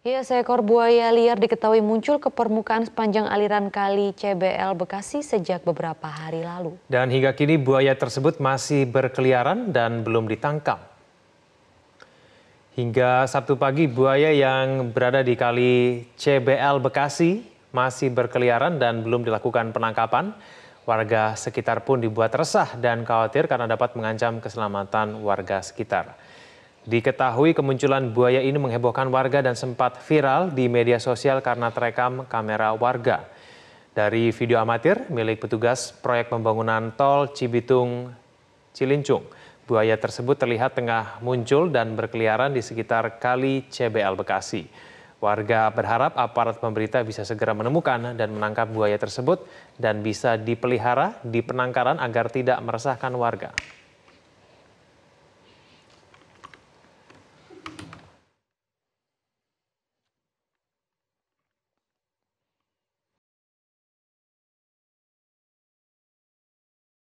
Ya, seekor buaya liar diketahui muncul ke permukaan sepanjang aliran kali CBL Bekasi sejak beberapa hari lalu. Dan hingga kini buaya tersebut masih berkeliaran dan belum ditangkap. Hingga Sabtu pagi, buaya yang berada di kali CBL Bekasi masih berkeliaran dan belum dilakukan penangkapan. Warga sekitar pun dibuat resah dan khawatir karena dapat mengancam keselamatan warga sekitar. Diketahui kemunculan buaya ini menghebohkan warga dan sempat viral di media sosial karena terekam kamera warga. Dari video amatir milik petugas proyek pembangunan tol Cibitung Cilincung, buaya tersebut terlihat tengah muncul dan berkeliaran di sekitar kali CBL Bekasi. Warga berharap aparat pemerintah bisa segera menemukan dan menangkap buaya tersebut dan bisa dipelihara di penangkaran agar tidak meresahkan warga.